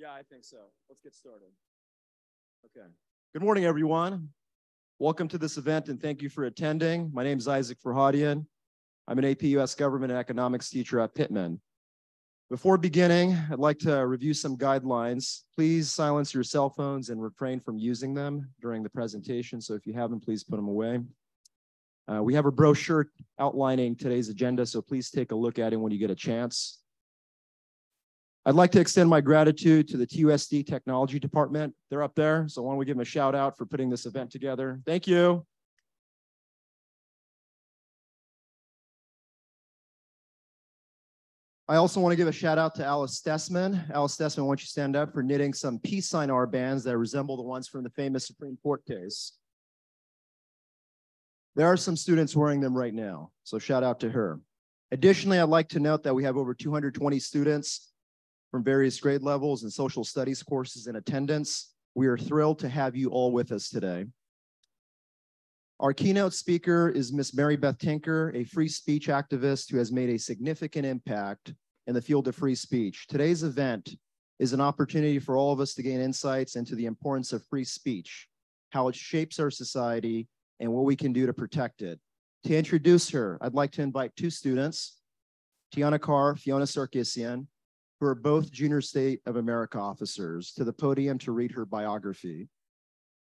Yeah, I think so. Let's get started. Okay. Good morning, everyone. Welcome to this event and thank you for attending. My name is Isaac Farhadian. I'm an AP US Government and Economics teacher at Pitman. Before beginning, I'd like to review some guidelines. Please silence your cell phones and refrain from using them during the presentation. So if you haven't, please put them away. Uh, we have a brochure outlining today's agenda, so please take a look at it when you get a chance. I'd like to extend my gratitude to the TUSD Technology Department. They're up there, so why don't we give them a shout out for putting this event together. Thank you. I also want to give a shout out to Alice Stessman. Alice Stessman, why don't you stand up for knitting some peace sign armbands that resemble the ones from the famous Supreme Court case. There are some students wearing them right now, so shout out to her. Additionally, I'd like to note that we have over 220 students from various grade levels and social studies courses in attendance. We are thrilled to have you all with us today. Our keynote speaker is Miss Mary Beth Tinker, a free speech activist who has made a significant impact in the field of free speech. Today's event is an opportunity for all of us to gain insights into the importance of free speech, how it shapes our society, and what we can do to protect it. To introduce her, I'd like to invite two students, Tiana Carr, Fiona Sarkisian, who are both Junior State of America officers, to the podium to read her biography.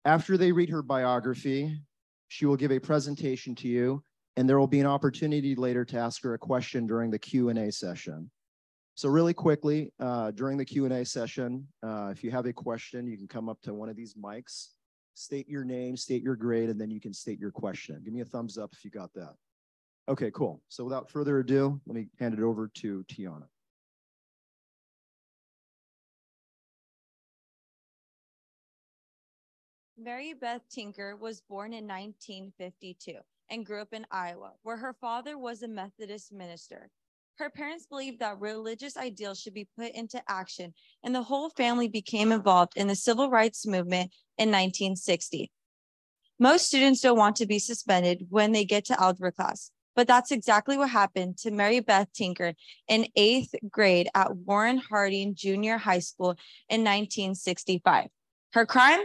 After they read her biography, she will give a presentation to you, and there will be an opportunity later to ask her a question during the Q&A session. So really quickly, uh, during the Q&A session, uh, if you have a question, you can come up to one of these mics state your name, state your grade, and then you can state your question. Give me a thumbs up if you got that. Okay, cool. So without further ado, let me hand it over to Tiana. Mary Beth Tinker was born in 1952 and grew up in Iowa, where her father was a Methodist minister. Her parents believed that religious ideals should be put into action, and the whole family became involved in the civil rights movement in 1960. Most students don't want to be suspended when they get to algebra class, but that's exactly what happened to Mary Beth Tinker in eighth grade at Warren Harding Junior High School in 1965. Her crime?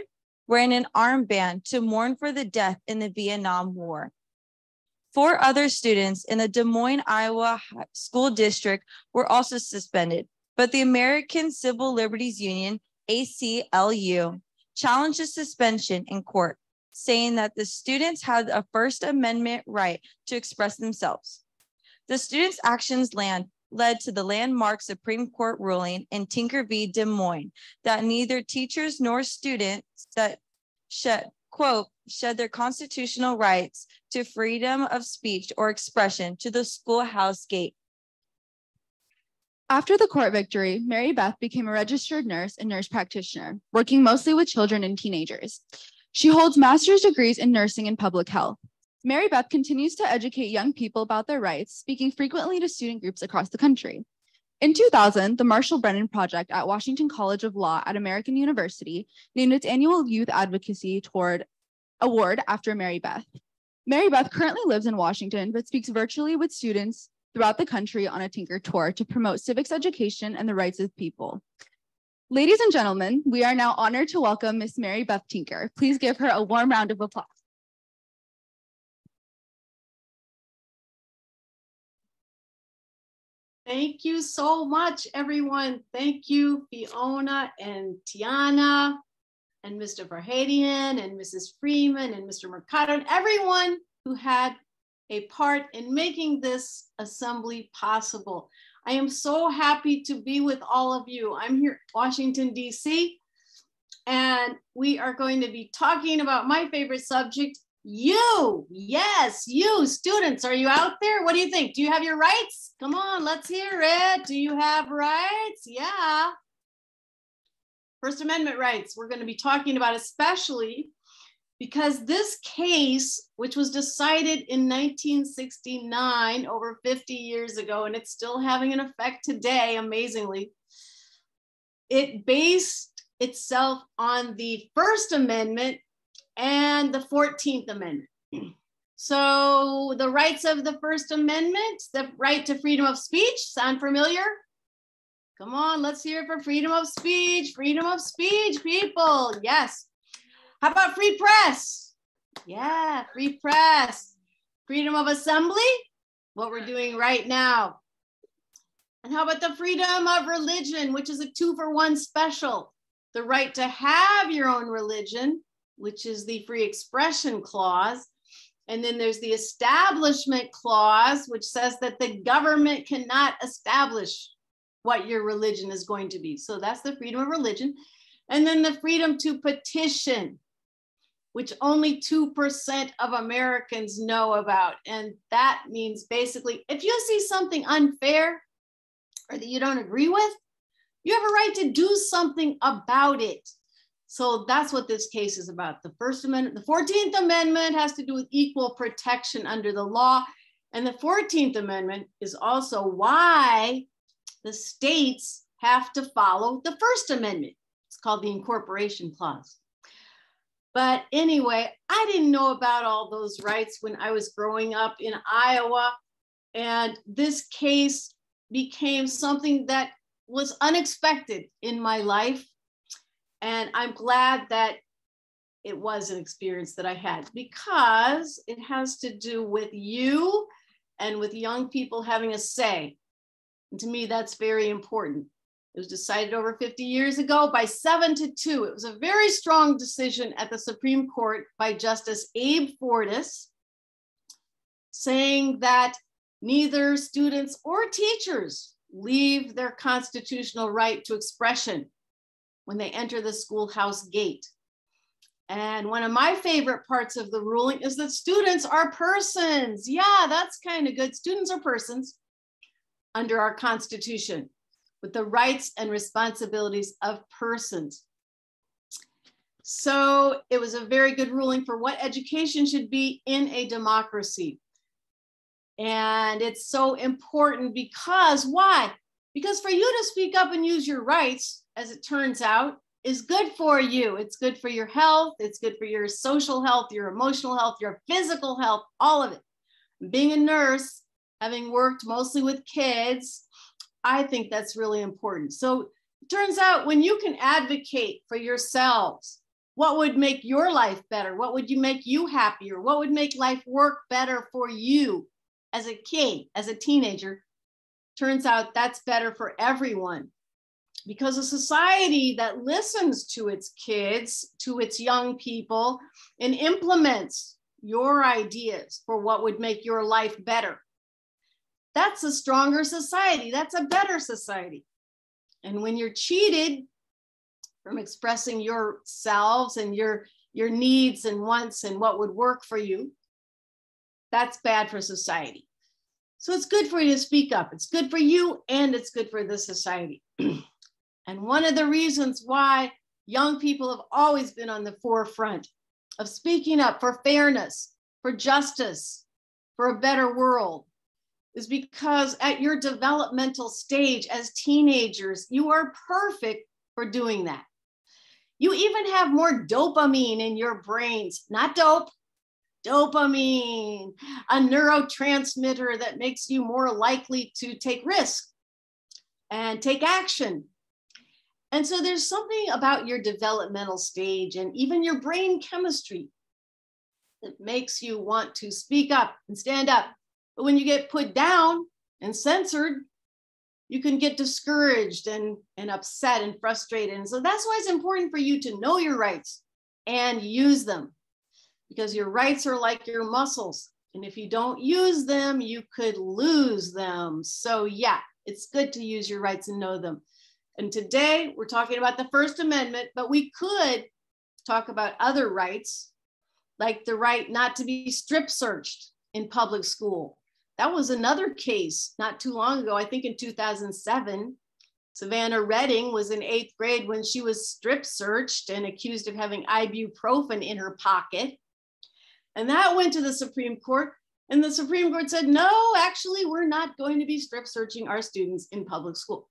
Wearing an armband to mourn for the death in the Vietnam War. Four other students in the Des Moines, Iowa school district were also suspended, but the American Civil Liberties Union, ACLU, challenged the suspension in court, saying that the students had a First Amendment right to express themselves. The students' actions land, led to the landmark Supreme Court ruling in Tinker v. Des Moines that neither teachers nor students that should, quote, shed their constitutional rights to freedom of speech or expression to the schoolhouse gate. After the court victory, Mary Beth became a registered nurse and nurse practitioner, working mostly with children and teenagers. She holds master's degrees in nursing and public health. Mary Beth continues to educate young people about their rights, speaking frequently to student groups across the country. In 2000, the Marshall Brennan Project at Washington College of Law at American University named its annual Youth Advocacy Toward Award after Mary Beth. Mary Beth currently lives in Washington, but speaks virtually with students throughout the country on a Tinker tour to promote civics education and the rights of people. Ladies and gentlemen, we are now honored to welcome Miss Mary Beth Tinker. Please give her a warm round of applause. Thank you so much, everyone. Thank you, Fiona and Tiana and Mr. Farhadian and Mrs. Freeman and Mr. Mercado and everyone who had a part in making this assembly possible. I am so happy to be with all of you. I'm here Washington, D.C., and we are going to be talking about my favorite subject, you. Yes, you students. Are you out there? What do you think? Do you have your rights? Come on, let's hear it. Do you have rights? Yeah. First Amendment rights, we're going to be talking about especially because this case, which was decided in 1969, over 50 years ago, and it's still having an effect today, amazingly, it based itself on the First Amendment and the 14th Amendment. So, the rights of the First Amendment, the right to freedom of speech, sound familiar? Come on, let's hear it for freedom of speech. Freedom of speech, people. Yes. How about free press? Yeah, free press. Freedom of assembly, what we're doing right now. And how about the freedom of religion, which is a two for one special? The right to have your own religion, which is the free expression clause. And then there's the establishment clause, which says that the government cannot establish what your religion is going to be. So that's the freedom of religion. And then the freedom to petition, which only 2% of Americans know about. And that means basically, if you see something unfair or that you don't agree with, you have a right to do something about it. So that's what this case is about. The First Amendment, the 14th Amendment has to do with equal protection under the law. And the 14th Amendment is also why the states have to follow the First Amendment. It's called the Incorporation Clause. But anyway, I didn't know about all those rights when I was growing up in Iowa. And this case became something that was unexpected in my life. And I'm glad that it was an experience that I had because it has to do with you and with young people having a say. And to me, that's very important. It was decided over 50 years ago by seven to two. It was a very strong decision at the Supreme Court by Justice Abe Fortas, saying that neither students or teachers leave their constitutional right to expression when they enter the schoolhouse gate. And one of my favorite parts of the ruling is that students are persons. Yeah, that's kind of good. Students are persons under our Constitution with the rights and responsibilities of persons. So it was a very good ruling for what education should be in a democracy. And it's so important because why? Because for you to speak up and use your rights, as it turns out, is good for you. It's good for your health, it's good for your social health, your emotional health, your physical health, all of it. Being a nurse, having worked mostly with kids, I think that's really important. So it turns out when you can advocate for yourselves, what would make your life better? What would you make you happier? What would make life work better for you as a kid, as a teenager? Turns out that's better for everyone because a society that listens to its kids, to its young people, and implements your ideas for what would make your life better that's a stronger society. That's a better society. And when you're cheated from expressing yourselves and your, your needs and wants and what would work for you, that's bad for society. So it's good for you to speak up. It's good for you and it's good for the society. and one of the reasons why young people have always been on the forefront of speaking up for fairness, for justice, for a better world, is because at your developmental stage as teenagers, you are perfect for doing that. You even have more dopamine in your brains, not dope, dopamine, a neurotransmitter that makes you more likely to take risk and take action. And so there's something about your developmental stage and even your brain chemistry that makes you want to speak up and stand up but when you get put down and censored, you can get discouraged and, and upset and frustrated. And so that's why it's important for you to know your rights and use them because your rights are like your muscles. And if you don't use them, you could lose them. So, yeah, it's good to use your rights and know them. And today we're talking about the First Amendment, but we could talk about other rights, like the right not to be strip searched in public school, that was another case not too long ago, I think in 2007. Savana Redding was in eighth grade when she was strip searched and accused of having ibuprofen in her pocket. And that went to the Supreme Court. And the Supreme Court said, no, actually, we're not going to be strip searching our students in public school.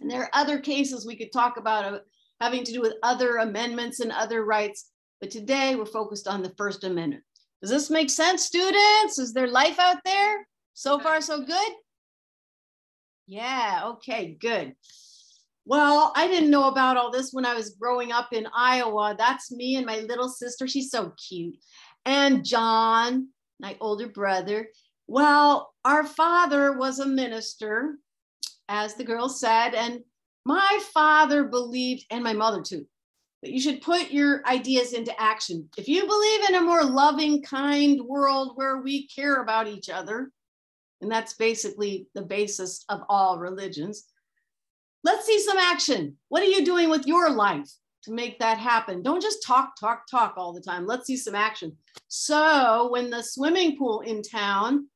And there are other cases we could talk about uh, having to do with other amendments and other rights. But today we're focused on the First Amendment. Does this make sense, students? Is there life out there? So far, so good? Yeah, okay, good. Well, I didn't know about all this when I was growing up in Iowa. That's me and my little sister. She's so cute. And John, my older brother. Well, our father was a minister, as the girl said, and my father believed, and my mother too, that you should put your ideas into action. If you believe in a more loving, kind world where we care about each other, and that's basically the basis of all religions, let's see some action. What are you doing with your life to make that happen? Don't just talk, talk, talk all the time. Let's see some action. So, when the swimming pool in town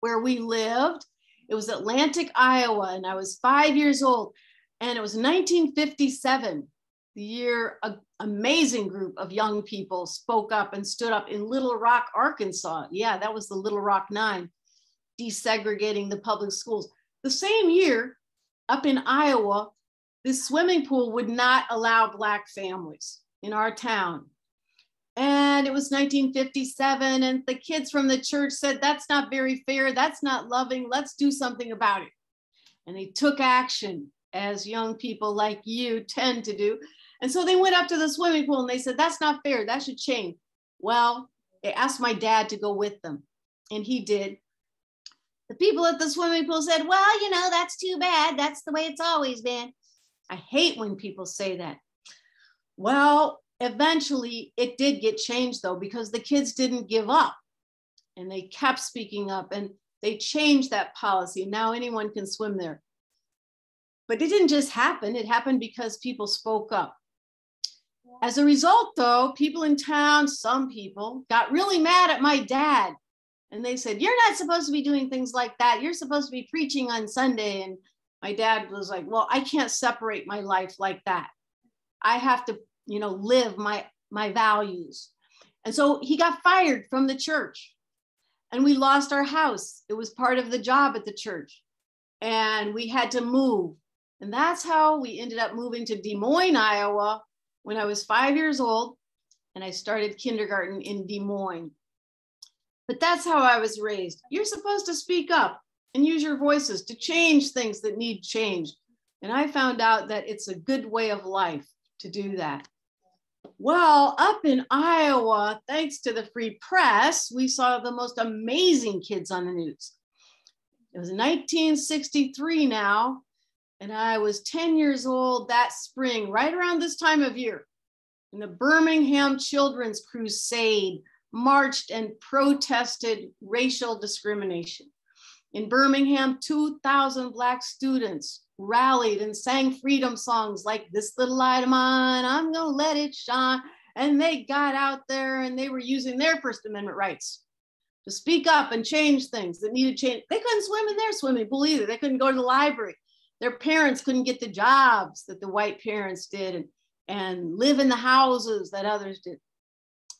where we lived, it was Atlantic, Iowa, and I was five years old. And it was 1957 the year an amazing group of young people spoke up and stood up in Little Rock, Arkansas. Yeah, that was the Little Rock Nine, desegregating the public schools. The same year, up in Iowa, this swimming pool would not allow Black families in our town. And it was 1957, and the kids from the church said, That's not very fair. That's not loving. Let's do something about it. And they took action, as young people like you tend to do. And so they went up to the swimming pool and they said, That's not fair. That should change. Well, they asked my dad to go with them, and he did. The people at the swimming pool said, Well, you know, that's too bad. That's the way it's always been. I hate when people say that. Well, eventually it did get changed though, because the kids didn't give up and they kept speaking up and they changed that policy. Now anyone can swim there. But it didn't just happen, it happened because people spoke up. As a result, though, people in town, some people, got really mad at my dad. And they said, You're not supposed to be doing things like that. You're supposed to be preaching on Sunday. And my dad was like, Well, I can't separate my life like that. I have to, you know, live my, my values. And so he got fired from the church. And we lost our house. It was part of the job at the church. And we had to move. And that's how we ended up moving to Des Moines, Iowa, when I was five years old and I started kindergarten in Des Moines. But that's how I was raised. You're supposed to speak up and use your voices to change things that need change. And I found out that it's a good way of life to do that. Well, up in Iowa, thanks to the free press, we saw the most amazing kids on the news. It was 1963 now, and I was 10 years old that spring, right around this time of year. And the Birmingham Children's Crusade marched and protested racial discrimination. In Birmingham, 2,000 Black students rallied and sang freedom songs like This Little Light of Mine, I'm Gonna Let It Shine. And they got out there and they were using their First Amendment rights to speak up and change things that needed change. They couldn't swim in their swimming pool either. They couldn't go to the library their parents couldn't get the jobs that the white parents did and, and live in the houses that others did.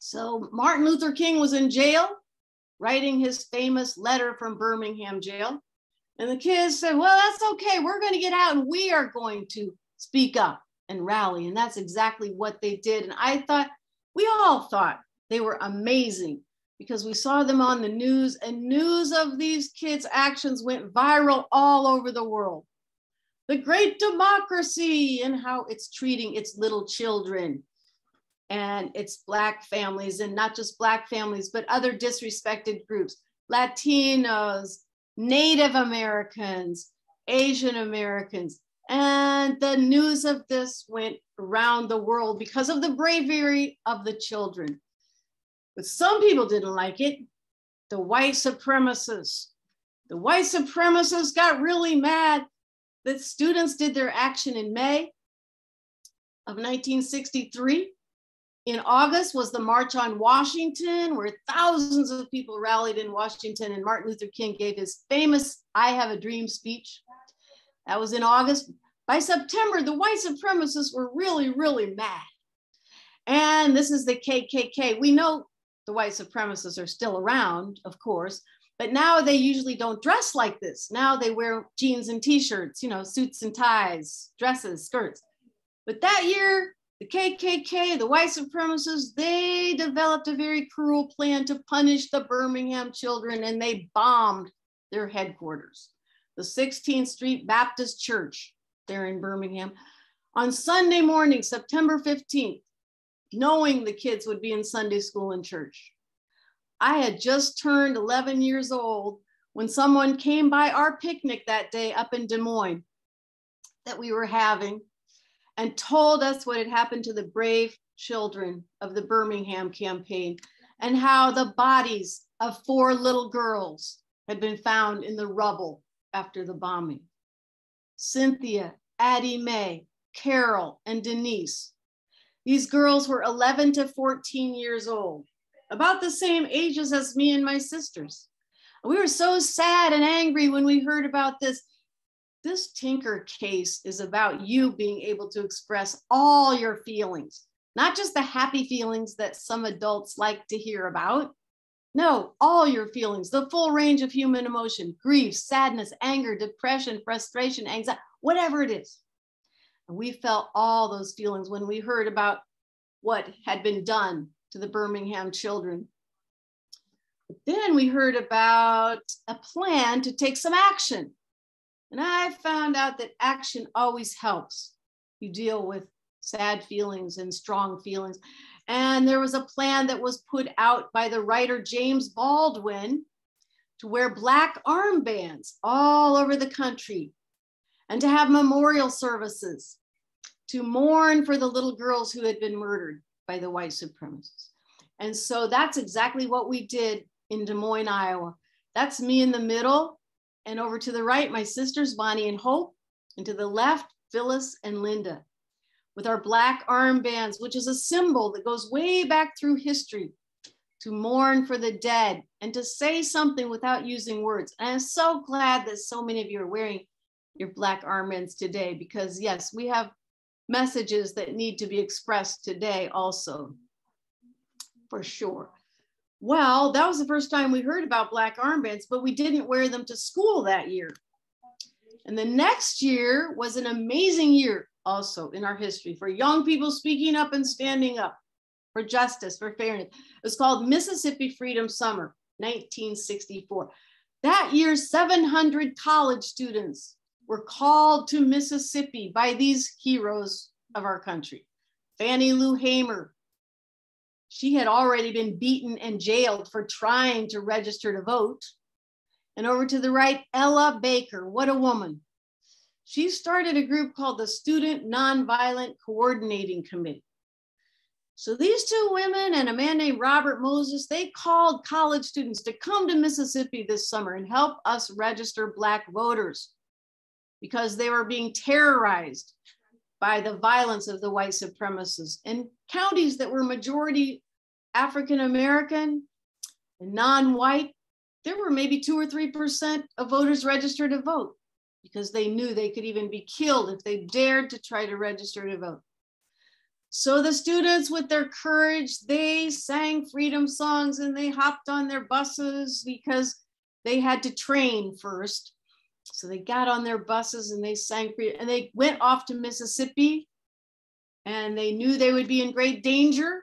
So Martin Luther King was in jail writing his famous letter from Birmingham jail. And the kids said, Well, that's okay. We're going to get out and we are going to speak up and rally. And that's exactly what they did. And I thought, we all thought they were amazing because we saw them on the news, and news of these kids' actions went viral all over the world the great democracy and how it's treating its little children and its Black families, and not just Black families, but other disrespected groups, Latinos, Native Americans, Asian Americans. And the news of this went around the world because of the bravery of the children. But some people didn't like it. The white supremacists. The white supremacists got really mad that students did their action in May of 1963. In August was the March on Washington, where thousands of people rallied in Washington, and Martin Luther King gave his famous I Have a Dream speech. That was in August. By September, the white supremacists were really, really mad. And this is the KKK. We know the white supremacists are still around, of course, but now they usually don't dress like this. Now they wear jeans and t-shirts, you know, suits and ties, dresses, skirts. But that year, the KKK, the white supremacists, they developed a very cruel plan to punish the Birmingham children and they bombed their headquarters. the 16th Street Baptist Church there in Birmingham, on Sunday morning, September 15th, knowing the kids would be in Sunday school and church. I had just turned 11 years old when someone came by our picnic that day up in Des Moines that we were having and told us what had happened to the brave children of the Birmingham campaign and how the bodies of four little girls had been found in the rubble after the bombing. Cynthia, Addie Mae, Carol, and Denise. These girls were 11 to 14 years old, about the same ages as me and my sisters. We were so sad and angry when we heard about this. This Tinker case is about you being able to express all your feelings, not just the happy feelings that some adults like to hear about. No, all your feelings, the full range of human emotion, grief, sadness, anger, depression, frustration, anxiety, whatever it is. And we felt all those feelings when we heard about what had been done to the Birmingham children. But then we heard about a plan to take some action. And I found out that action always helps you deal with sad feelings and strong feelings. And there was a plan that was put out by the writer James Baldwin to wear black armbands all over the country and to have memorial services to mourn for the little girls who had been murdered by the white supremacists. And so that's exactly what we did in Des Moines, Iowa. That's me in the middle. And over to the right, my sisters, Bonnie and Hope. And to the left, Phyllis and Linda with our black armbands, which is a symbol that goes way back through history to mourn for the dead and to say something without using words. And I'm so glad that so many of you are wearing your black armbands today because yes, we have messages that need to be expressed today also, for sure. Well, that was the first time we heard about black armbands, but we didn't wear them to school that year. And the next year was an amazing year also in our history for young people speaking up and standing up for justice, for fairness. It was called Mississippi Freedom Summer, 1964. That year, 700 college students were called to Mississippi by these heroes of our country. Fannie Lou Hamer, she had already been beaten and jailed for trying to register to vote. And over to the right, Ella Baker, what a woman. She started a group called the Student Nonviolent Coordinating Committee. So these two women and a man named Robert Moses, they called college students to come to Mississippi this summer and help us register Black voters because they were being terrorized by the violence of the white supremacists. In counties that were majority African American and non white, there were maybe two or 3% of voters registered to vote because they knew they could even be killed if they dared to try to register to vote. So the students, with their courage, they sang freedom songs and they hopped on their buses because they had to train first. So they got on their buses and they sang free and they went off to Mississippi and they knew they would be in great danger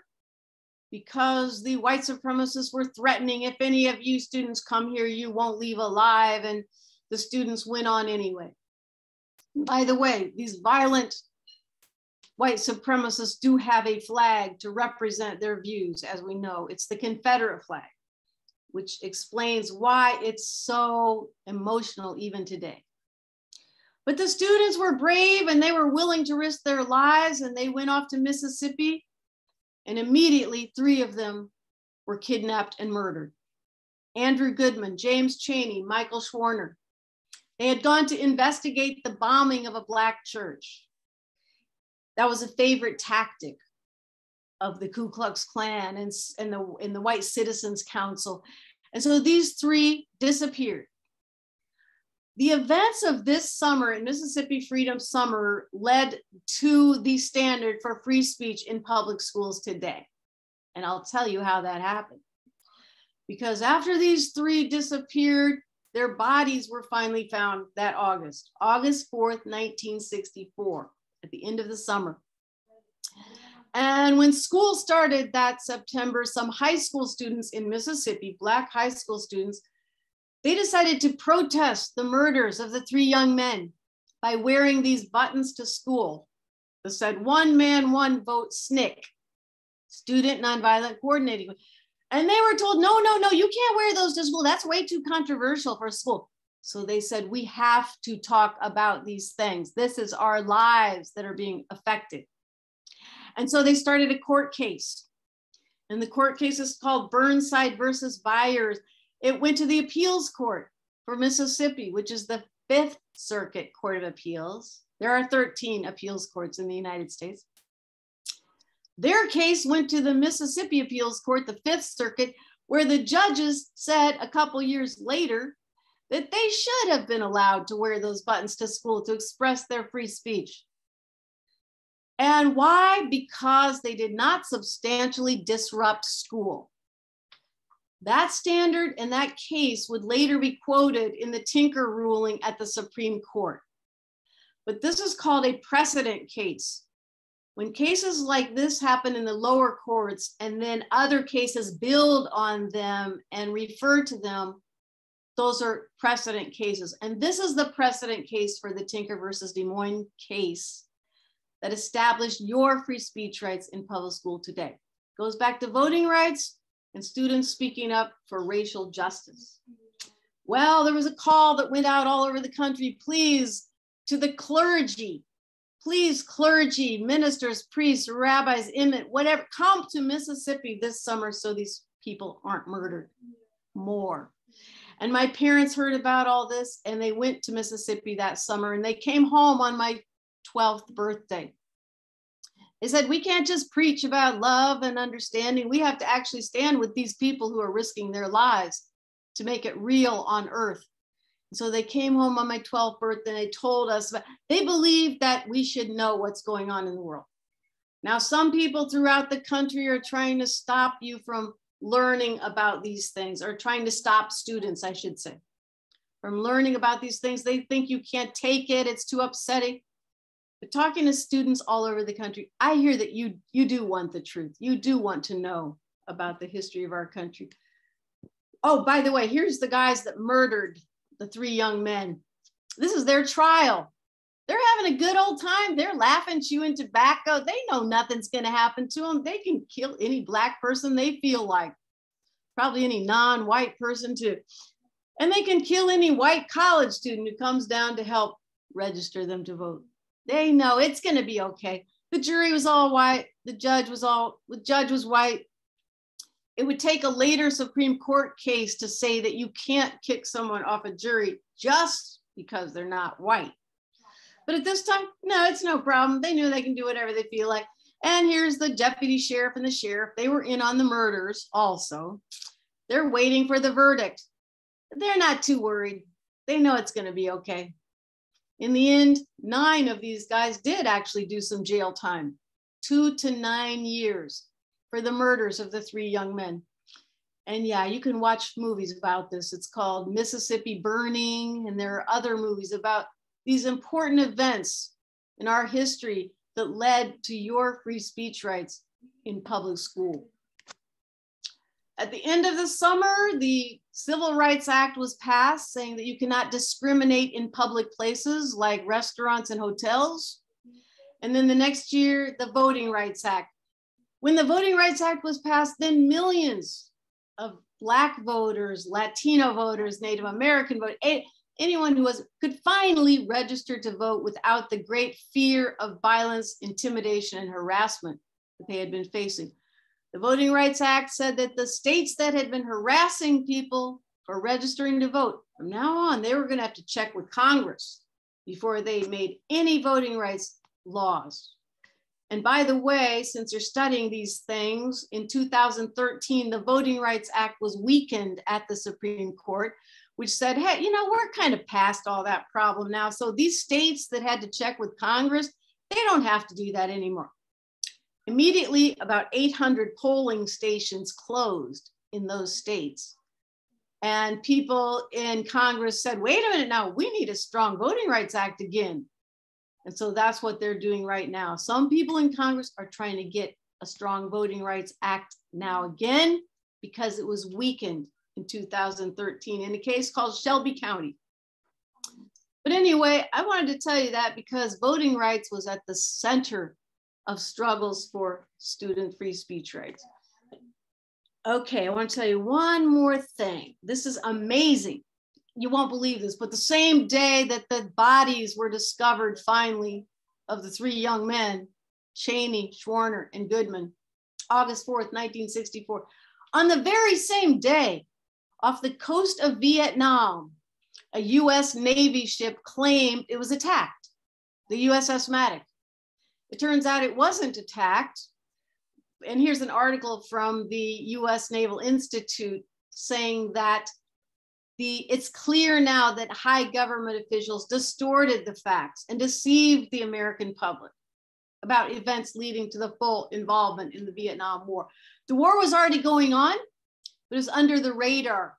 because the white supremacists were threatening if any of you students come here, you won't leave alive. And the students went on anyway. By the way, these violent white supremacists do have a flag to represent their views, as we know. It's the Confederate flag which explains why it's so emotional even today. But the students were brave and they were willing to risk their lives and they went off to Mississippi and immediately three of them were kidnapped and murdered. Andrew Goodman, James Chaney, Michael Schwerner. They had gone to investigate the bombing of a black church. That was a favorite tactic of the Ku Klux Klan and, and, the, and the White Citizens Council. And so these three disappeared. The events of this summer in Mississippi Freedom Summer led to the standard for free speech in public schools today. And I'll tell you how that happened. Because after these three disappeared, their bodies were finally found that August, August 4th, 1964, at the end of the summer. And when school started that September, some high school students in Mississippi, Black high school students, They decided to protest the murders of the three young men by wearing these buttons to school that said one man, one vote, SNCC, Student Nonviolent Coordinating. And they were told, no, no, no, you can't wear those to school. That's way too controversial for school. So they said, we have to talk about these things. This is our lives that are being affected. And so they started a court case. And the court case is called Burnside versus Byars. It went to the appeals court for Mississippi, which is the Fifth Circuit Court of Appeals. There are 13 appeals courts in the United States. Their case went to the Mississippi Appeals Court, the Fifth Circuit, where the judges said a couple years later that they should have been allowed to wear those buttons to school to express their free speech. And why? Because they did not substantially disrupt school. That standard and that case would later be quoted in the Tinker ruling at the Supreme Court. But this is called a precedent case. When cases like this happen in the lower courts and then other cases build on them and refer to them, those are precedent cases. And this is the precedent case for the Tinker versus Des Moines case that established your free speech rights in public school today. Goes back to voting rights and students speaking up for racial justice. Well, there was a call that went out all over the country, please, to the clergy Please, clergy, ministers, priests, rabbis, imam, whatever, come to Mississippi this summer so these people aren't murdered more. And my parents heard about all this and they went to Mississippi that summer and they came home on my 12th birthday. They said, We can't just preach about love and understanding. We have to actually stand with these people who are risking their lives to make it real on earth. So they came home on my 12th birthday and they told us, they believe that we should know what's going on in the world. Now, some people throughout the country are trying to stop you from learning about these things or trying to stop students, I should say, from learning about these things. They think you can't take it, it's too upsetting. But talking to students all over the country, I hear that you, you do want the truth. You do want to know about the history of our country. Oh, by the way, here's the guys that murdered the three young men. This is their trial. They're having a good old time. They're laughing, chewing tobacco. They know nothing's going to happen to them. They can kill any black person they feel like, probably any non white person too. And they can kill any white college student who comes down to help register them to vote. They know it's going to be okay. The jury was all white. The judge was all, the judge was white it would take a later Supreme Court case to say that you can't kick someone off a jury just because they're not white. But at this time, no, it's no problem. They knew they can do whatever they feel like. And here's the deputy sheriff and the sheriff. They were in on the murders also. They're waiting for the verdict. They're not too worried. They know it's going to be okay. In the end, nine of these guys did actually do some jail time, two to nine years for the murders of the three young men. And yeah, you can watch movies about this. It's called Mississippi Burning, and there are other movies about these important events in our history that led to your free speech rights in public school. At the end of the summer, the Civil Rights Act was passed saying that you cannot discriminate in public places like restaurants and hotels. And then the next year, the Voting Rights Act when the Voting Rights Act was passed, then millions of Black voters, Latino voters, Native American voters, anyone who was could finally register to vote without the great fear of violence, intimidation, and harassment that they had been facing. The Voting Rights Act said that the states that had been harassing people for registering to vote, from now on, they were going to have to check with Congress before they made any voting rights laws. And by the way, since you're studying these things, in 2013, the Voting Rights Act was weakened at the Supreme Court, which said, hey, you know, we're kind of past all that problem now. So these states that had to check with Congress, they don't have to do that anymore. Immediately, about 800 polling stations closed in those states. And people in Congress said, wait a minute now, we need a strong Voting Rights Act again. And so that's what they're doing right now. Some people in Congress are trying to get a strong Voting Rights Act now again because it was weakened in 2013 in a case called Shelby County. But anyway, I wanted to tell you that because voting rights was at the center of struggles for student free speech rights. Okay, I want to tell you one more thing. This is amazing. You won't believe this, but the same day that the bodies were discovered finally of the three young men, Chaney, Schwerner, and Goodman, August 4th, 1964, on the very same day, off the coast of Vietnam, a US Navy ship claimed it was attacked, the USS Maddox. It turns out it wasn't attacked. And here's an article from the US Naval Institute saying that the, it's clear now that high government officials distorted the facts and deceived the American public about events leading to the full involvement in the Vietnam War. The war was already going on, but it was under the radar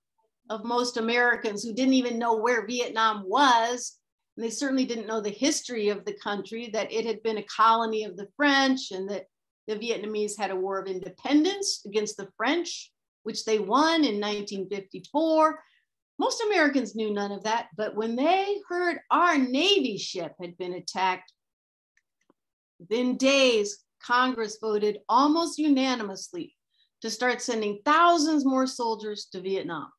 of most Americans who didn't even know where Vietnam was. And they certainly didn't know the history of the country, that it had been a colony of the French and that the Vietnamese had a war of independence against the French, which they won in 1954. Most Americans knew none of that, but when they heard our Navy ship had been attacked, within days, Congress voted almost unanimously to start sending thousands more soldiers to Vietnam.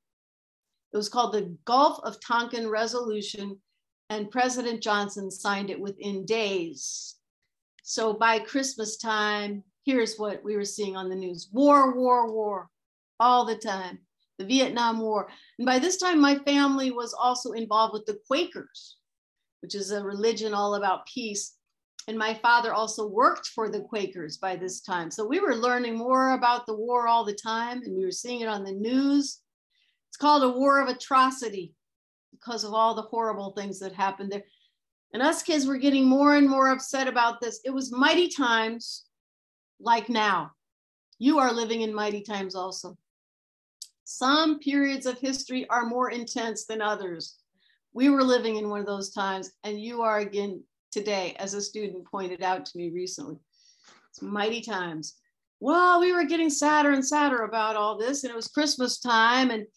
It was called the Gulf of Tonkin Resolution, and President Johnson signed it within days. So by Christmas time, here's what we were seeing on the news war, war, war, all the time, the Vietnam War. And by this time, my family was also involved with the Quakers, which is a religion all about peace. And my father also worked for the Quakers by this time. So we were learning more about the war all the time, and we were seeing it on the news. It's called a war of atrocity because of all the horrible things that happened there. And us kids were getting more and more upset about this. It was mighty times like now. You are living in mighty times also. Some periods of history are more intense than others. We were living in one of those times, and you are again today, as a student pointed out to me recently. It's mighty times. Well, we were getting sadder and sadder about all this, and it was Christmas time, and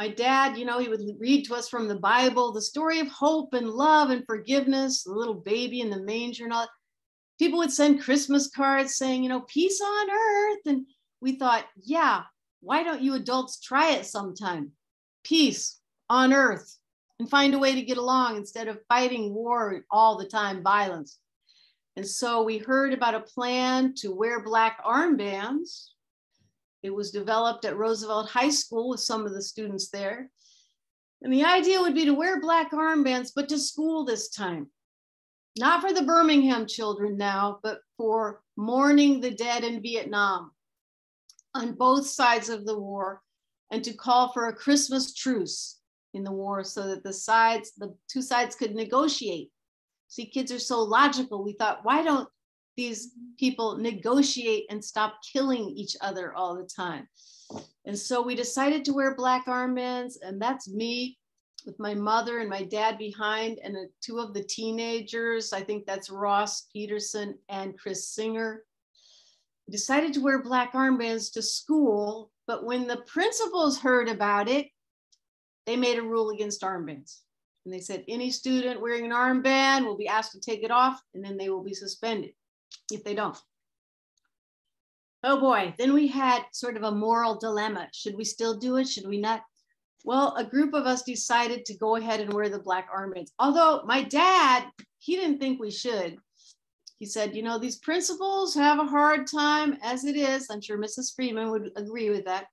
my dad, you know, he would read to us from the Bible the story of hope and love and forgiveness, the little baby in the manger and all. People would send Christmas cards saying, you know, peace on earth. And we thought, yeah, why don't you adults try it sometime? Peace on earth and find a way to get along instead of fighting war all the time, violence. And so we heard about a plan to wear black armbands it was developed at Roosevelt High School with some of the students there. And the idea would be to wear black armbands, but to school this time. Not for the Birmingham children now, but for mourning the dead in Vietnam on both sides of the war and to call for a Christmas truce in the war so that the sides, the two sides could negotiate. See, kids are so logical. We thought, why don't these people negotiate and stop killing each other all the time. And so we decided to wear black armbands, and that's me with my mother and my dad behind, and two of the teenagers. I think that's Ross Peterson and Chris Singer. We decided to wear black armbands to school, but when the principals heard about it, they made a rule against armbands. And they said any student wearing an armband will be asked to take it off, and then they will be suspended if they don't. Oh boy, then we had sort of a moral dilemma. Should we still do it? Should we not? Well, a group of us decided to go ahead and wear the black armbands. Although my dad, he didn't think we should. He said, you know, these principals have a hard time as it is. I'm sure Mrs. Freeman would agree with that.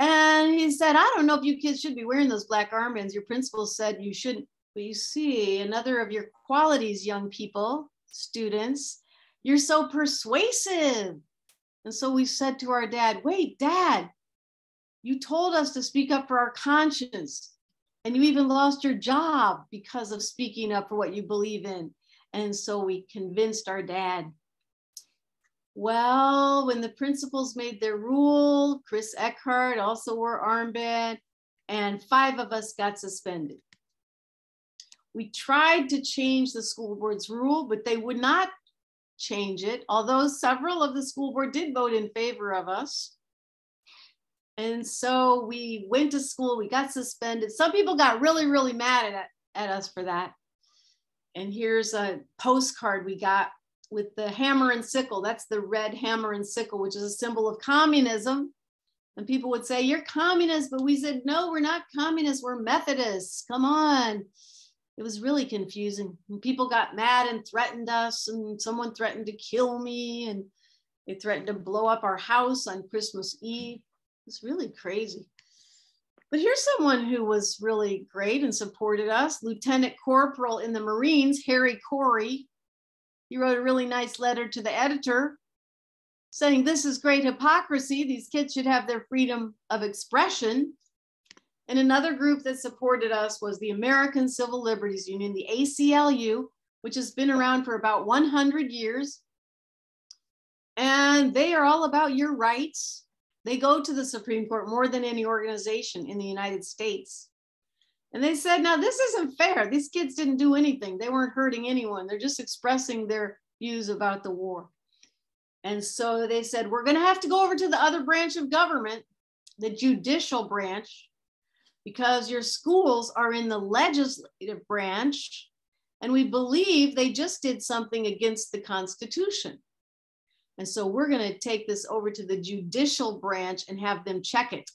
And he said, I don't know if you kids should be wearing those black armbands. Your principal said you shouldn't. But you see, another of your qualities, young people, students, you're so persuasive. And so we said to our dad, Wait, dad, you told us to speak up for our conscience. And you even lost your job because of speaking up for what you believe in. And so we convinced our dad. Well, when the principals made their rule, Chris Eckhardt also wore armband, and five of us got suspended. We tried to change the school board's rule, but they would not change it, although several of the school board did vote in favor of us. And so we went to school, we got suspended. Some people got really, really mad at, at us for that. And here's a postcard we got with the hammer and sickle. That's the red hammer and sickle, which is a symbol of communism. And people would say, You're communists. But we said, No, we're not communists. We're Methodists. Come on. It was really confusing. People got mad and threatened us, and someone threatened to kill me, and they threatened to blow up our house on Christmas Eve. It's really crazy. But here's someone who was really great and supported us Lieutenant Corporal in the Marines, Harry Corey. He wrote a really nice letter to the editor saying, This is great hypocrisy. These kids should have their freedom of expression. And another group that supported us was the American Civil Liberties Union, the ACLU, which has been around for about 100 years. And they are all about your rights. They go to the Supreme Court more than any organization in the United States. And they said, now this isn't fair. These kids didn't do anything. They weren't hurting anyone. They're just expressing their views about the war. And so they said, we're going to have to go over to the other branch of government, the judicial branch, because your schools are in the legislative branch. And we believe they just did something against the Constitution. And so we're going to take this over to the judicial branch and have them check it.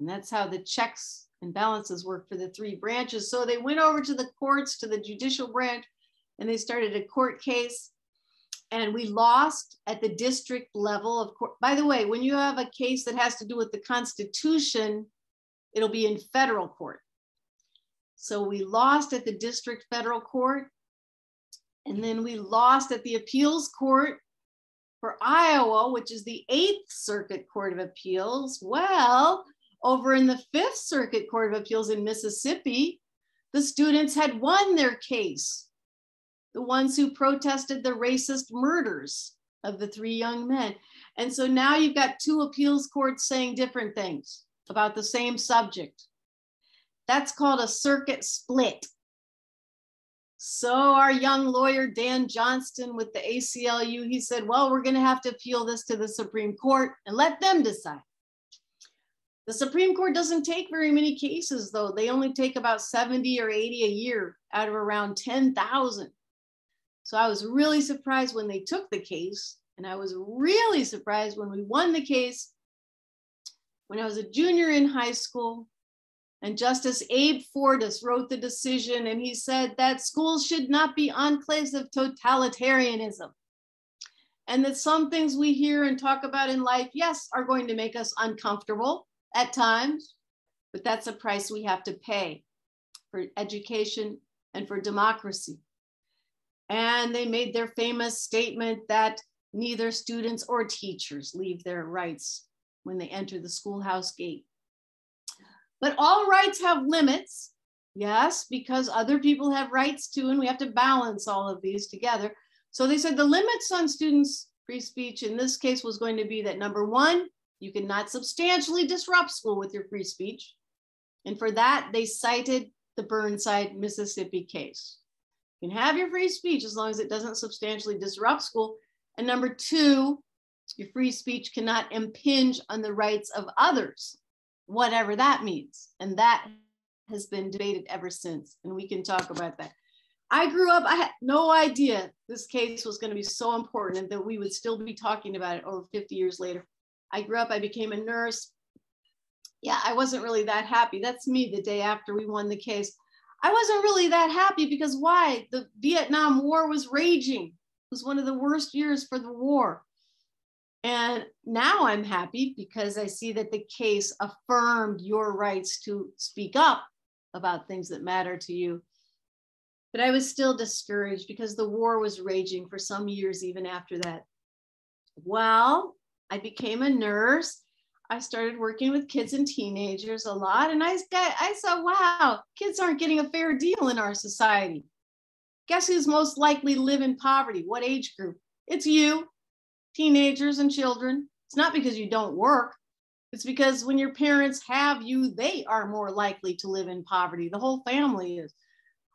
And that's how the checks and balances work for the three branches. So they went over to the courts, to the judicial branch, and they started a court case and we lost at the district level of court. By the way, when you have a case that has to do with the Constitution, it'll be in federal court. So we lost at the district federal court, and then we lost at the appeals court for Iowa, which is the Eighth Circuit Court of Appeals. Well, over in the Fifth Circuit Court of Appeals in Mississippi, the students had won their case the ones who protested the racist murders of the three young men. And so now you've got two appeals courts saying different things about the same subject. That's called a circuit split. So our young lawyer, Dan Johnston with the ACLU, he said, well, we're gonna have to appeal this to the Supreme Court and let them decide. The Supreme Court doesn't take very many cases though. They only take about 70 or 80 a year out of around 10,000. So I was really surprised when they took the case. And I was really surprised when we won the case when I was a junior in high school. And Justice Abe Fortas wrote the decision, and he said that schools should not be enclaves of totalitarianism. And that some things we hear and talk about in life, yes, are going to make us uncomfortable at times, but that's a price we have to pay for education and for democracy. And they made their famous statement that neither students or teachers leave their rights when they enter the schoolhouse gate. But all rights have limits, yes, because other people have rights too, and we have to balance all of these together. So they said the limits on students' free speech in this case was going to be that number one, you cannot substantially disrupt school with your free speech. And for that, they cited the Burnside, Mississippi case. You can have your free speech as long as it doesn't substantially disrupt school. And number two, your free speech cannot impinge on the rights of others, whatever that means. And that has been debated ever since. And we can talk about that. I grew up, I had no idea this case was going to be so important and that we would still be talking about it over 50 years later. I grew up, I became a nurse. Yeah, I wasn't really that happy. That's me the day after we won the case. I wasn't really that happy because why? The Vietnam War was raging. It was one of the worst years for the war. And now I'm happy because I see that the case affirmed your rights to speak up about things that matter to you. But I was still discouraged because the war was raging for some years even after that. Well, I became a nurse I started working with kids and teenagers a lot, and I, got, I saw, wow, kids aren't getting a fair deal in our society. Guess who's most likely to live in poverty? What age group? It's you, teenagers and children. It's not because you don't work. It's because when your parents have you, they are more likely to live in poverty. The whole family is.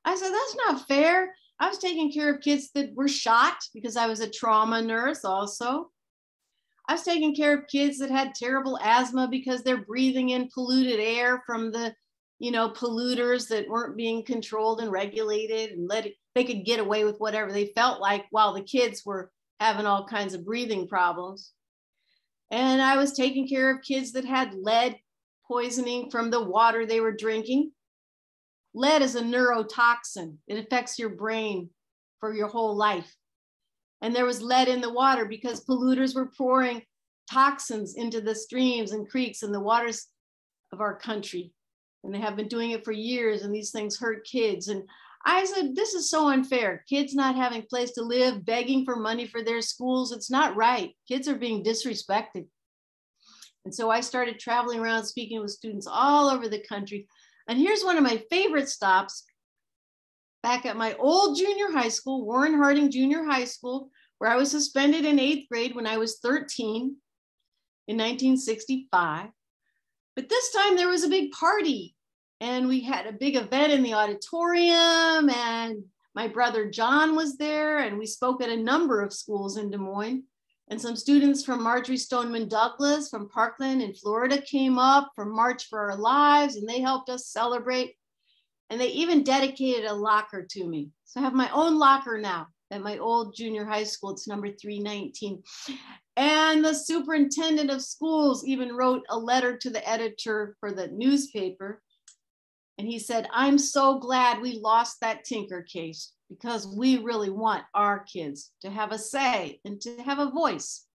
I said, that's not fair. I was taking care of kids that were shot because I was a trauma nurse also. I was taking care of kids that had terrible asthma because they're breathing in polluted air from the, you know, polluters that weren't being controlled and regulated and let it, they could get away with whatever they felt like while the kids were having all kinds of breathing problems. And I was taking care of kids that had lead poisoning from the water they were drinking. Lead is a neurotoxin, it affects your brain for your whole life and there was lead in the water because polluters were pouring toxins into the streams and creeks and the waters of our country. And they have been doing it for years, and these things hurt kids. And I said, This is so unfair. Kids not having place to live, begging for money for their schools. It's not right. Kids are being disrespected. And so I started traveling around speaking with students all over the country. And here's one of my favorite stops back at my old junior high school, Warren Harding Junior High School, where I was suspended in eighth grade when I was 13 in 1965. But this time there was a big party and we had a big event in the auditorium and my brother John was there and we spoke at a number of schools in Des Moines. And some students from Marjory Stoneman Douglas from Parkland in Florida came up from March for Our Lives and they helped us celebrate. And they even dedicated a locker to me. So I have my own locker now at my old junior high school. It's number 319. And the superintendent of schools even wrote a letter to the editor for the newspaper. And he said, I'm so glad we lost that Tinker case because we really want our kids to have a say and to have a voice.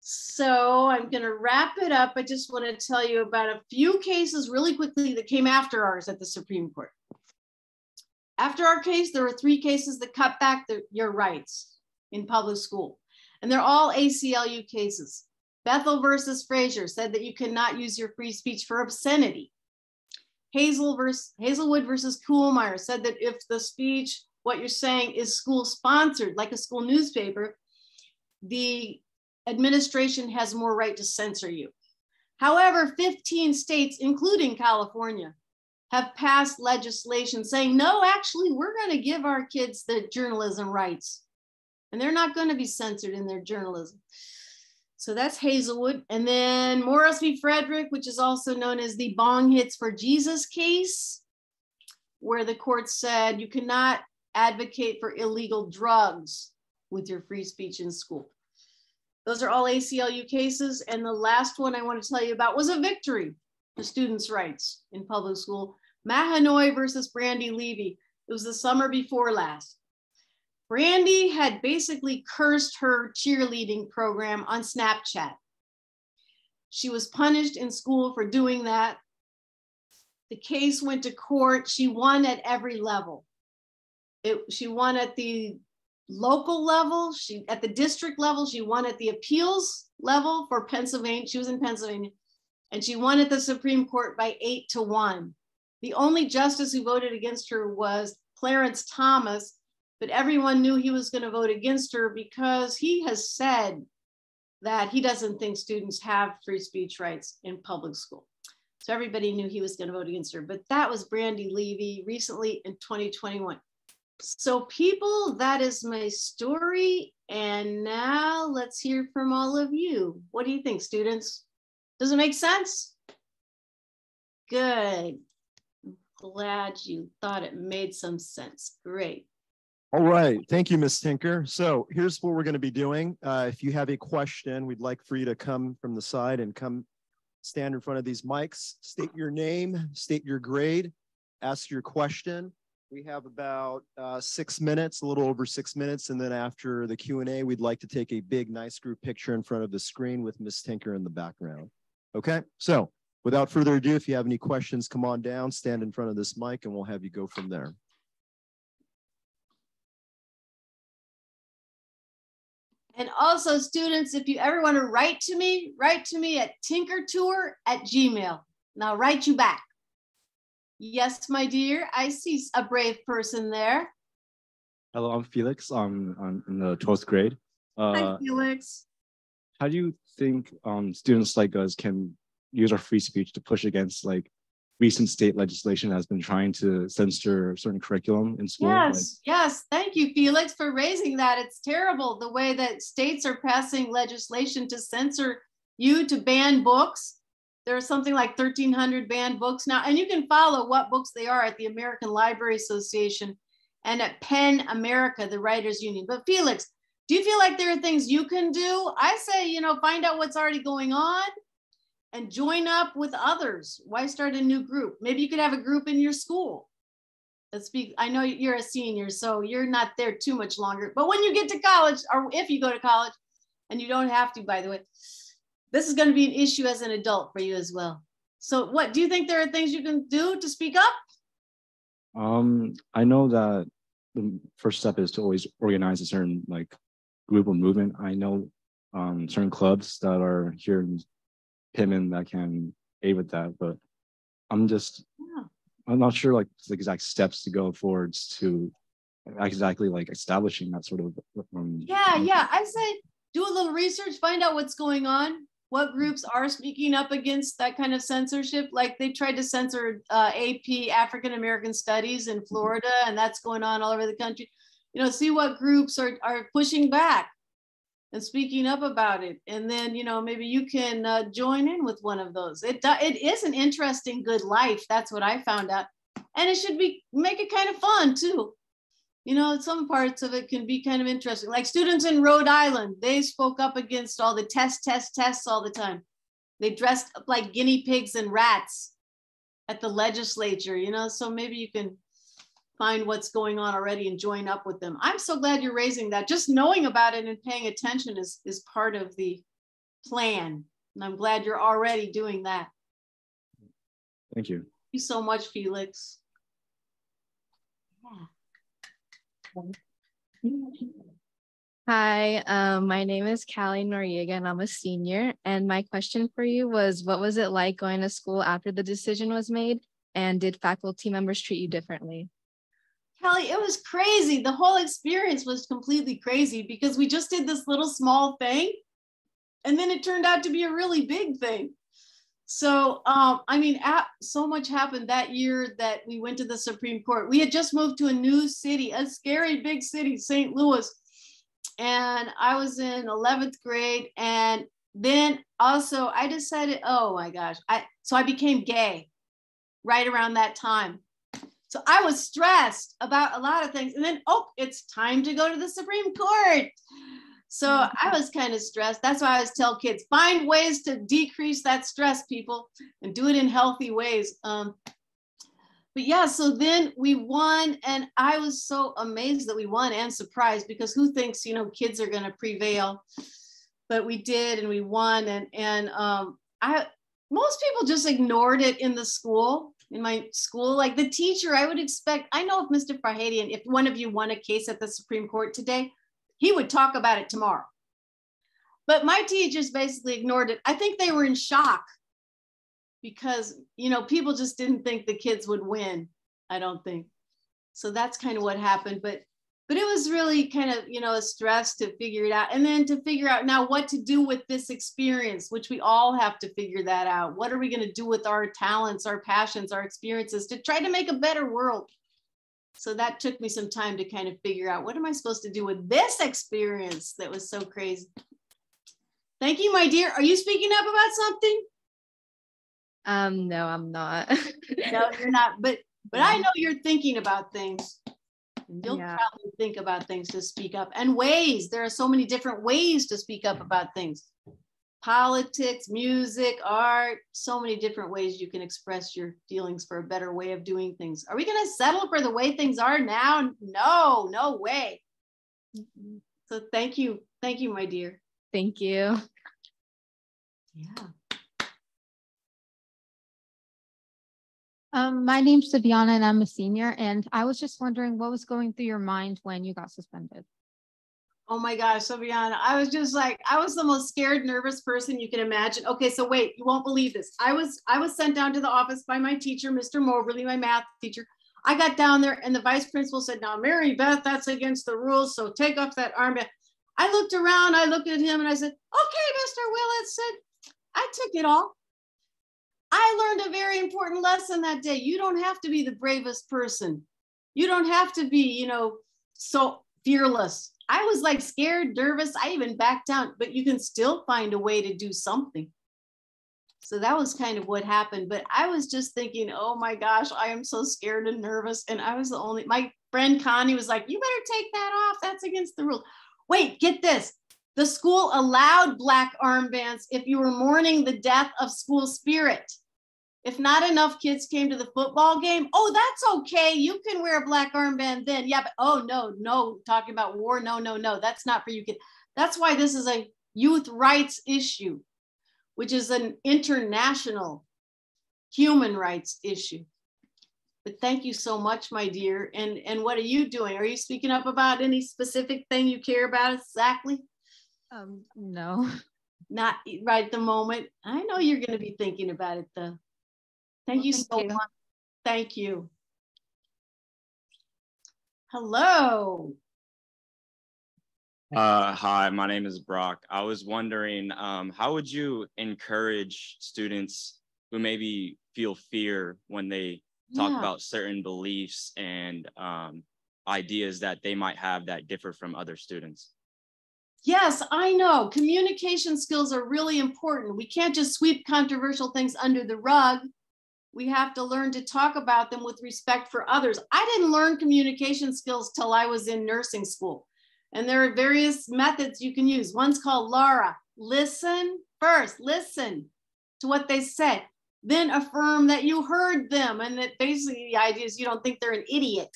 So I'm going to wrap it up. I just want to tell you about a few cases really quickly that came after ours at the Supreme Court. After our case, there were three cases that cut back the, your rights in public school. And they're all ACLU cases. Bethel versus Fraser said that you cannot use your free speech for obscenity. Hazel versus, Hazelwood versus Kuhlmeier said that if the speech, what you're saying is school sponsored, like a school newspaper, the administration has more right to censor you. However, 15 states, including California, have passed legislation saying, no, actually, we're going to give our kids the journalism rights and they're not going to be censored in their journalism. So that's Hazelwood. And then Morse v. Frederick, which is also known as the Bong Hits for Jesus case, where the court said you cannot advocate for illegal drugs with your free speech in school. Those are all ACLU cases. And the last one I want to tell you about was a victory for students' rights in public school. Mahanoy versus Brandi Levy. It was the summer before last. Brandi had basically cursed her cheerleading program on Snapchat. She was punished in school for doing that. The case went to court. She won at every level. It, she won at the local level, she at the district level, she won at the appeals level for Pennsylvania. She was in Pennsylvania. And she won at the Supreme Court by eight to one. The only justice who voted against her was Clarence Thomas, but everyone knew he was going to vote against her because he has said that he doesn't think students have free speech rights in public school. So everybody knew he was going to vote against her. But that was Brandi Levy recently in 2021. So, people, that is my story. And now let's hear from all of you. What do you think, students? Does it make sense? Good I'm glad you thought it made some sense. Great. All right. Thank you, Ms. Tinker. So here's what we're going to be doing. Uh, if you have a question, we'd like for you to come from the side and come stand in front of these mics, state your name, state your grade, ask your question. We have about uh, six minutes, a little over six minutes. And then after the Q&A, we'd like to take a big, nice group picture in front of the screen with Ms. Tinker in the background. Okay, so Without further ado, if you have any questions, come on down, stand in front of this mic, and we'll have you go from there. And also students, if you ever want to write to me, write to me at tinkertour at gmail. And I'll write you back. Yes, my dear, I see a brave person there. Hello, I'm Felix. I'm, I'm in the 12th grade. Uh, Hi, Felix. How do you think um, students like us can use our free speech to push against like recent state legislation has been trying to censor certain curriculum in school. like- Yes, yes. Thank you, Felix, for raising that. It's terrible the way that states are passing legislation to censor you to ban books. There are something like 1,300 banned books now, and you can follow what books they are at the American Library Association and at PEN America, the Writers Union. But Felix, do you feel like there are things you can do? I say, you know, find out what's already going on and join up with others. Why start a new group? Maybe you could have a group in your school. Let's be, I know you're a senior, so you're not there too much longer. But when you get to college, or if you go to college, and you don't have to, by the way, this is going to be an issue as an adult for you as well. So, what do you think there are things you can do to speak up? Um, I know that the first step is to always organize a certain like group or movement. I know um, certain clubs that are here in Pitman that can aid with that, but I'm just Yeah. I'm not sure like the exact steps to go forwards to exactly like establishing that sort of um, Yeah, yeah. I say do a little research, find out what's going on. What groups are speaking up against that kind of censorship? Like they tried to censor uh, AP African American Studies in Florida, and that's going on all over the country. You know, see what groups are are pushing back and speaking up about it, and then you know maybe you can uh, join in with one of those. It do- it is an interesting, good life. That's what I found out, and it should be make it kind of fun too you know, some parts of it can be kind of interesting. Like students in Rhode Island, they spoke up against all the test, test, tests all the time. They dressed up like guinea pigs and rats at the legislature, you know, so maybe you can find what's going on already and join up with them. I'm so glad you're raising that. Just knowing about it and paying attention is, is part of the plan. And I'm glad you're already doing that. Thank you. Thank you so much, Felix. Hi, um, my name is Callie Noriega and I'm a senior. And my question for you was what was it like going to school after the decision was made? And did faculty members treat you differently? Kelly, it was crazy. The whole experience was completely crazy because we just did this little small thing and then it turned out to be a really big thing. So, um, I mean, ap- so much happened that year that we went to the Supreme Court. We had just moved to a new city, a scary big city, St. Louis. And I was in 11th grade. And then also, I decided, oh my gosh, I so I became gay right around that time. So I was stressed about a lot of things. And then, oh, it's time to go to the Supreme Court. So I was kind of stressed. That's why I always tell kids find ways to decrease that stress, people, and do it in healthy ways. Um, but yeah, so then we won, and I was so amazed that we won and surprised because who thinks you know kids are going to prevail? But we did, and we won, and and um, I most people just ignored it in the school in my school like the teacher i would expect i know if mr farhadian if one of you won a case at the supreme court today he would talk about it tomorrow. But my teachers basically ignored it. I think they were in shock because you know people just didn't think the kids would win i don't think. So that's kind of what happened but but it was really kind of you know a stress to figure it out and then to figure out now what to do with this experience which we all have to figure that out. What are we going to do with our talents our passions our experiences to try to make a better world? So that took me some time to kind of figure out what am i supposed to do with this experience that was so crazy? Thank you my dear. Are you speaking up about something? Um, no, I'm not. no you're not but but i know you're thinking about things you'll Yeah. probably think about things to speak up and ways. There are so many different ways to speak up about things politics, music, art, so many different ways you can express your feelings for a better way of doing things. Are we going to settle for the way things are now? No, no way. So thank you. Thank you, my dear. Thank you. Yeah. Um, my name's Saviana and I'm a senior, and I was just wondering what was going through your mind when you got suspended. Oh my gosh, Saviana, I was just like, I was the most scared, nervous person you can imagine. Okay, so wait, you won't believe this. I was I was sent down to the office by my teacher, Mr. Moberly, my math teacher. I got down there and the vice principal said, Now, Mary Beth, that's against the rules. So take off that armband. I looked around, I looked at him and I said, Okay, Mr. Willett said, I took it off. I learned a very important lesson that day. You don't have to be the bravest person. You don't have to be, you know, so fearless. I was like scared, nervous. I even backed down, but you can still find a way to do something. So that was kind of what happened. But I was just thinking, oh my gosh, I am so scared and nervous. And I was the only, my friend Connie was like, you better take that off. That's against the rules. Wait, get this. The school allowed black armbands if you were mourning the death of school spirit. If not enough kids came to the football game, oh, that's okay. You can wear a black armband then. Yeah, but oh, no, no, talking about war. No, no, no, that's not for you kids. That's why this is a youth rights issue, which is an international human rights issue. But thank you so much, my dear. And, and what are you doing? Are you speaking up about any specific thing you care about exactly? Um, no. Not right at the moment. I know you're going to be thinking about it though. Thank Well, you thank so you. much. Thank you. Hello. Uh, hi, my name is Brock. I was wondering, um, how would you encourage students who maybe feel fear when they talk Yeah. about certain beliefs and um, ideas that they might have that differ from other students? Yes, I know. Communication skills are really important. We can't just sweep controversial things under the rug. We have to learn to talk about them with respect for others. I didn't learn communication skills till I was in nursing school. And there are various methods you can use. One's called LARA. Listen first, listen to what they said, then affirm that you heard them. And that basically the idea is you don't think they're an idiot.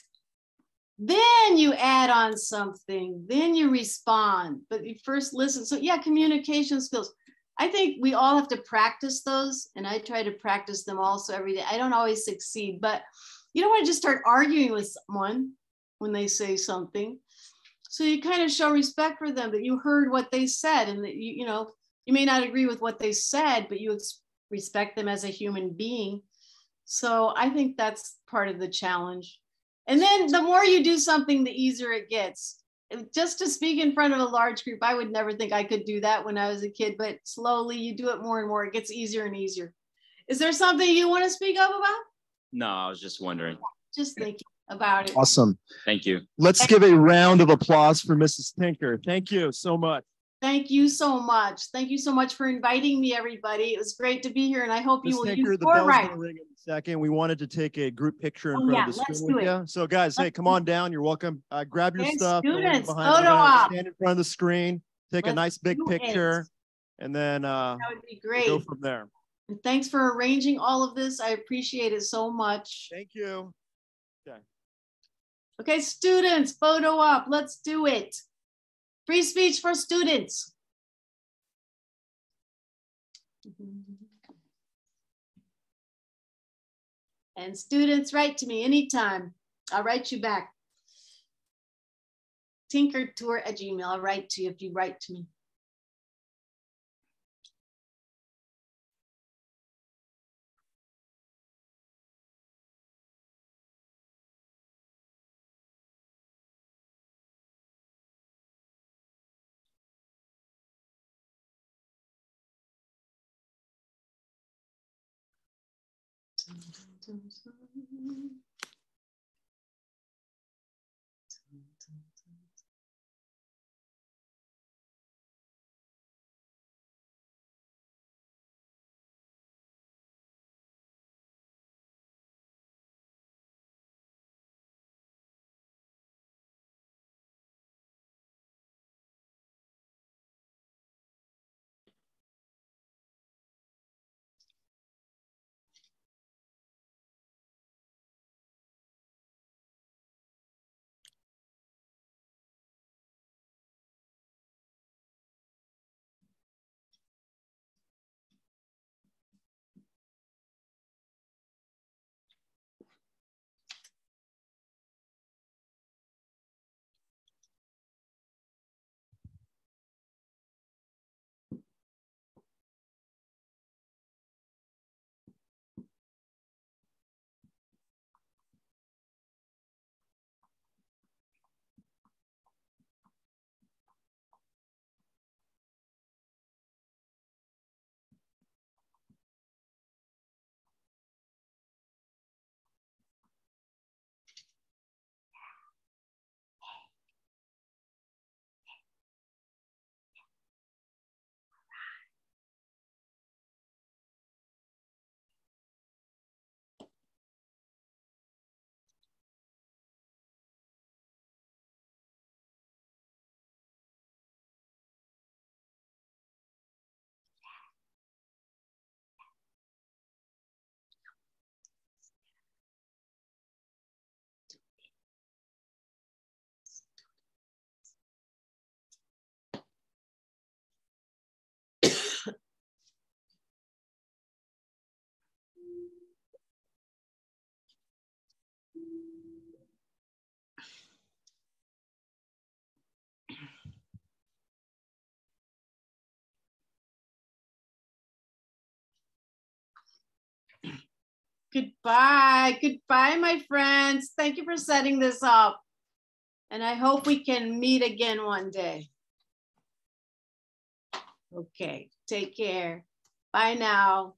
Then you add on something, then you respond, but you first listen. So, yeah, communication skills. I think we all have to practice those, and I try to practice them also every day. I don't always succeed, but you don't want to just start arguing with someone when they say something. So you kind of show respect for them that you heard what they said, and that you, you know, you may not agree with what they said, but you respect them as a human being. So I think that's part of the challenge. And then the more you do something, the easier it gets. Just to speak in front of a large group, I would never think I could do that when I was a kid, but slowly you do it more and more, it gets easier and easier. Is there something you want to speak up about? No, I was just wondering. Just thinking about it. Awesome. Thank you. Let's give a round of applause for Mrs. Tinker. Thank you so much. Thank you so much. Thank you so much for inviting me, everybody. It was great to be here, and I hope you will Tinker, use the your right. Gonna ring in a second. We wanted to take a group picture in Oh, front yeah, of the let's screen with do it. you. So guys, hey, come on down. You're welcome. Uh, grab your Okay, stuff. don't leave it students, behind. Photo op. Stand in front of the screen, take a Let's nice big do it. picture, and then uh, That would be great. go from there. And thanks for arranging all of this. I appreciate it so much. Thank you. Okay, students, photo up. Let's do it. Free speech for students. And students, write to me anytime. I'll write you back. Tinkertour at Gmail. I'll write to you if you write to me. symptoms. Goodbye. Goodbye, my friends. Thank you for setting this up. And I hope we can meet again one day. Okay, take care. Bye now.